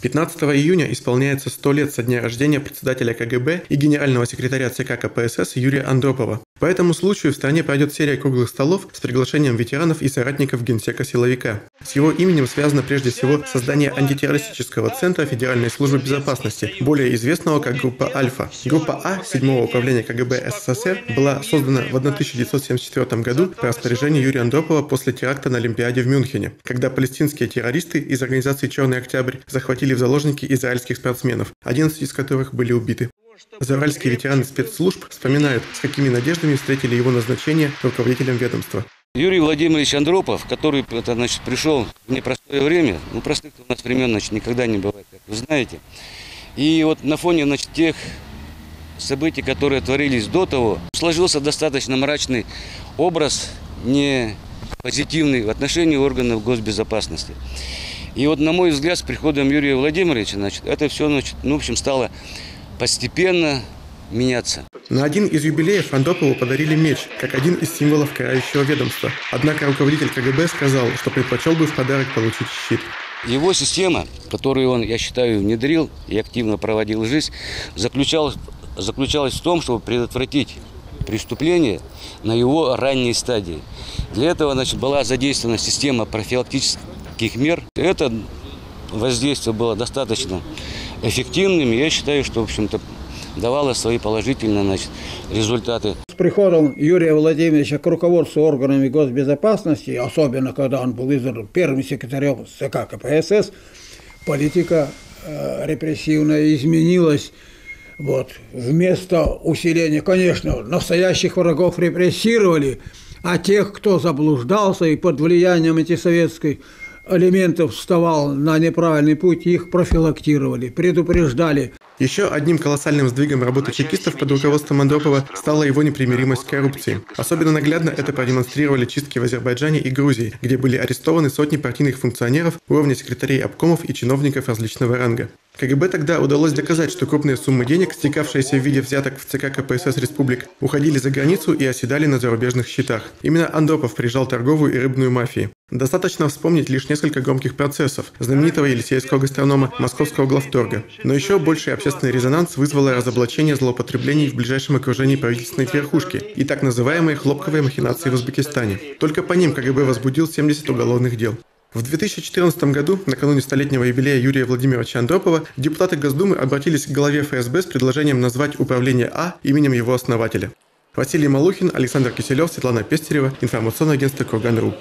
15 июня исполняется 100 лет со дня рождения председателя КГБ и генерального секретаря ЦК КПСС Юрия Андропова. По этому случаю в стране пройдет серия круглых столов с приглашением ветеранов и соратников генсека силовика. С его именем связано прежде всего создание антитеррористического центра Федеральной службы безопасности, более известного как группа Альфа. Группа А 7 управления КГБ СССР была создана в 1974 году по распоряжению Юрия Андропова после теракта на Олимпиаде в Мюнхене, когда палестинские террористы из организации «Черный октябрь» захватили в заложники израильских спортсменов, 11 из которых были убиты. Зауральские ветераны спецслужб вспоминают, с какими надеждами встретили его назначение руководителем ведомства. Юрий Владимирович Андропов, который это, значит, пришел в непростое время, ну простых у нас времен значит, никогда не бывает, как вы знаете. И вот на фоне значит, тех событий, которые творились до того, сложился достаточно мрачный образ, не позитивный в отношении органов госбезопасности. И вот, на мой взгляд, с приходом Юрия Владимировича, значит, это все, значит, ну, в общем, стало постепенно меняться. На один из юбилеев Андропову подарили меч, как один из символов карающего ведомства. Однако руководитель КГБ сказал, что предпочел бы в подарок получить щит. Его система, которую он, я считаю, внедрил и активно проводил жизнь, заключалась, заключалась в том, чтобы предотвратить преступление на его ранней стадии. Для этого значит, была задействована система профилактических мер. Это воздействие было достаточно эффективным. Я считаю, что, в общем-то, давало свои положительные значит, результаты. С приходом Юрия Владимировича к руководству органами госбезопасности, особенно когда он был избран первым секретарем ЦК КПСС, политика э, репрессивная изменилась. Вот. Вместо усиления, конечно, настоящих врагов репрессировали, а тех, кто заблуждался и под влиянием антисоветской элементов вставал на неправильный путь, их профилактировали, предупреждали. Еще одним колоссальным сдвигом работы чекистов под руководством Андропова стала его непримиримость к коррупции. Особенно наглядно это продемонстрировали чистки в Азербайджане и Грузии, где были арестованы сотни партийных функционеров уровня секретарей обкомов и чиновников различного ранга. КГБ тогда удалось доказать, что крупные суммы денег, стекавшиеся в виде взяток в ЦК КПСС республик, уходили за границу и оседали на зарубежных счетах. Именно Андропов прижал торговую и рыбную мафии. Достаточно вспомнить лишь несколько громких процессов знаменитого елисейского гастронома Московского главторга. Но еще больший общественный резонанс вызвало разоблачение злоупотреблений в ближайшем окружении правительственной верхушки и так называемые хлопковые махинации в Узбекистане. Только по ним КГБ возбудил 70 уголовных дел. В 2014 году, накануне столетнего юбилея Юрия Владимировича Андропова, депутаты Госдумы обратились к главе ФСБ с предложением назвать управление А именем его основателя. Василий Малухин, Александр Киселев, Светлана Пестерева, информационное агентство Курган.ру.